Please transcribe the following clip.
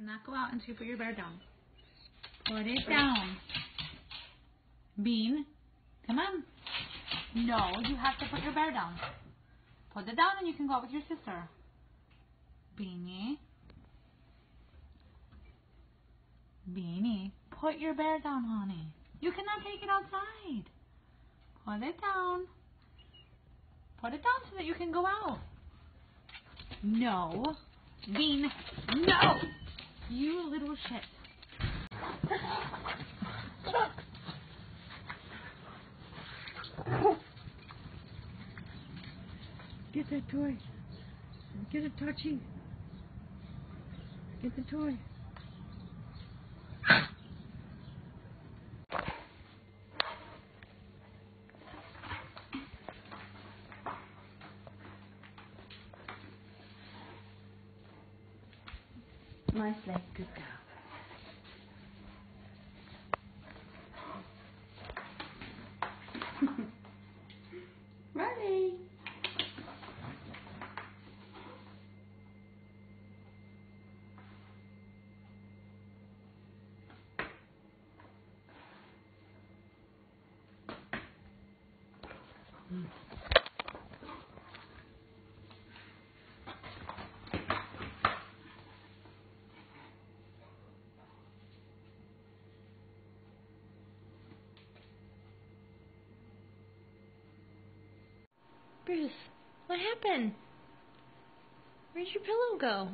cannot go out until you put your bear down. Put it down. Bean, come on. No, you have to put your bear down. Put it down and you can go out with your sister. Beanie. Beanie, put your bear down, honey. You cannot take it outside. Put it down. Put it down so that you can go out. No. Bean, no! You little shit. Get that toy. Get it, Touchy. Get the toy. Nice leg, good girl. Ready? Bruce, what happened? Where'd your pillow go?